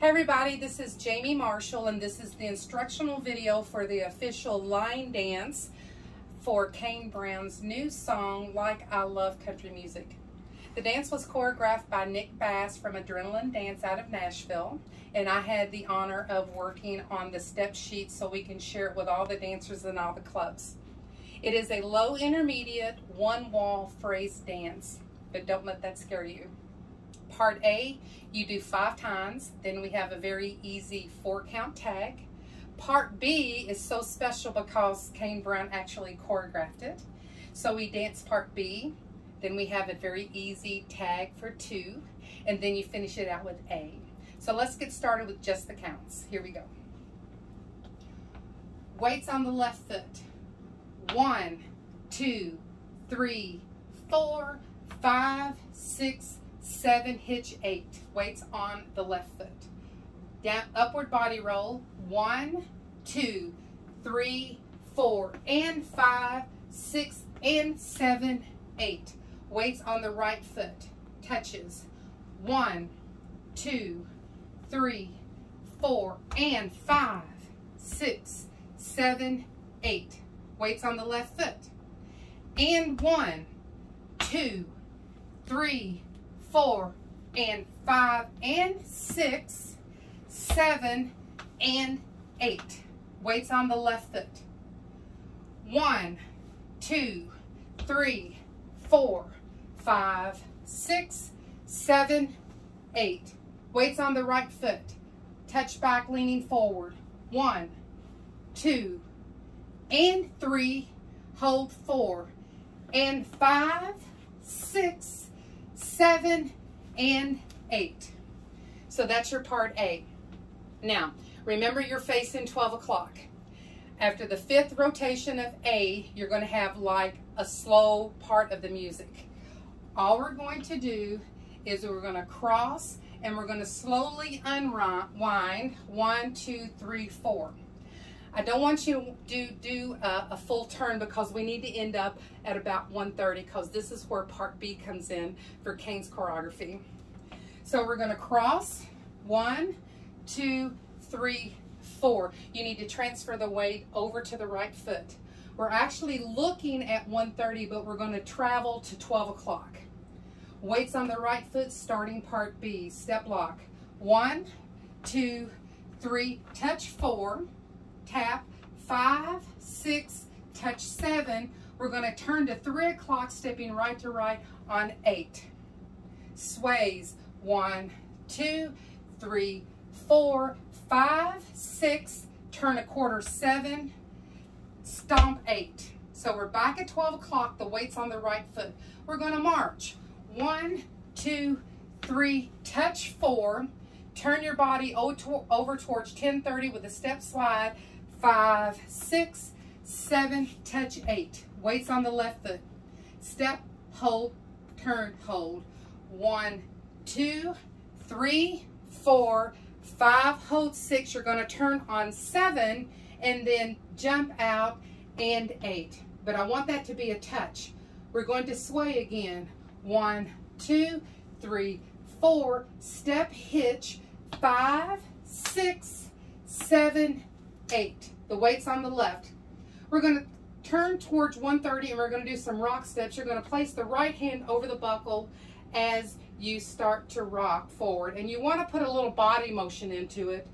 Hey everybody, this is Jamie Marshall and this is the instructional video for the official line dance for Kane Brown's new song, Like I Love Country Music. The dance was choreographed by Nick Bass from Adrenaline Dance out of Nashville and I had the honor of working on the step sheet so we can share it with all the dancers and all the clubs. It is a low intermediate one wall phrase dance, but don't let that scare you. Part A, you do five times. Then we have a very easy four count tag. Part B is so special because Kane Brown actually choreographed it. So we dance part B. Then we have a very easy tag for two. And then you finish it out with A. So let's get started with just the counts. Here we go. Weights on the left foot. One, two, three, four, five, six, seven, hitch eight. Weights on the left foot. Down, upward body roll. One, two, three, four, and five, six, and seven, eight. Weights on the right foot. Touches. One, two, three, four, and five, six, seven, eight. Weights on the left foot. And one, two, three, four, and five, and six, seven, and eight. Weights on the left foot. One, two, three, four, five, six, seven, eight. Weights on the right foot. Touch back, leaning forward. One, two, and three. Hold four, and five, six, seven, and eight. So that's your part A. Now, remember you're facing 12 o'clock. After the fifth rotation of A, you're going to have like a slow part of the music. All we're going to do is we're going to cross and we're going to slowly unwind one, two, three, four. I don't want you to do, do a, a, full turn because we need to end up at about 1.30 because this is where part B comes in for Kane's choreography. So we're going to cross one, two, three, four. You need to transfer the weight over to the right foot. We're actually looking at 1.30 but we're going to travel to 12 o'clock. Weights on the right foot, starting part B. Step lock. One, two, three, touch four, tap, five, six, touch seven. We're gonna turn to three o'clock, stepping right to right on eight. Sways, one, two, three, four, five, six, turn a quarter seven, stomp eight. So we're back at 12 o'clock, the weight's on the right foot. We're gonna march. One, two, three, touch four. Turn your body over towards 1030 with a step slide. Five, six, seven, touch eight. Weights on the left foot. Step, hold, turn, hold. One, two, three, four, five, hold six. You're going to turn on seven and then jump out and eight. But I want that to be a touch. We're going to sway again. One, two, three, four, step hitch, five, six, seven, eight. The weight's on the left. We're going to turn towards 130 and we're going to do some rock steps. You're going to place the right hand over the buckle as you start to rock forward. And you want to put a little body motion into it.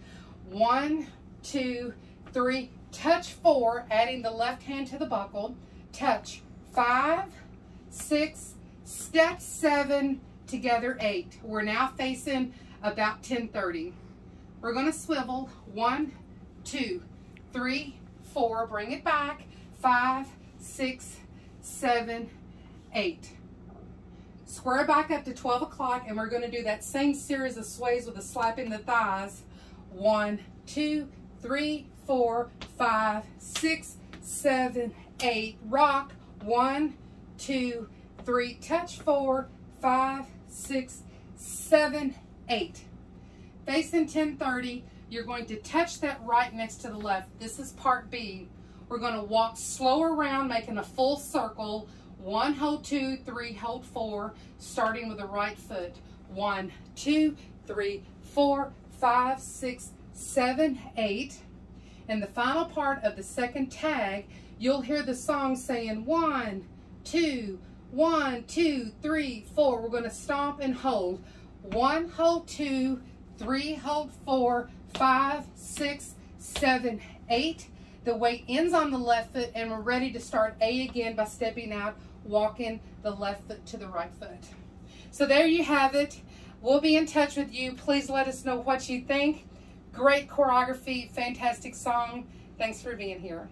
One, two, three, touch four, adding the left hand to the buckle. Touch five, six, Step seven, together eight. We're now facing about 1030. We're gonna swivel, one, two, three, four, bring it back, five, six, seven, eight. Square back up to 12 o'clock and we're gonna do that same series of sways with a slap in the thighs. One, two, three, four, five, six, seven, eight. Rock, one, two, three, touch four, five, six, seven, eight. Facing 1030, you're going to touch that right next to the left. This is part B. We're going to walk slow around, making a full circle. One, hold two, three, hold four, starting with the right foot. One, two, three, four, five, six, seven, eight. And the final part of the second tag, you'll hear the song saying one, two, one, two, three, four. We're going to stomp and hold. One, hold two, three, hold four, five, six, seven, eight. The weight ends on the left foot and we're ready to start A again by stepping out, walking the left foot to the right foot. So there you have it. We'll be in touch with you. Please let us know what you think. Great choreography, fantastic song. Thanks for being here.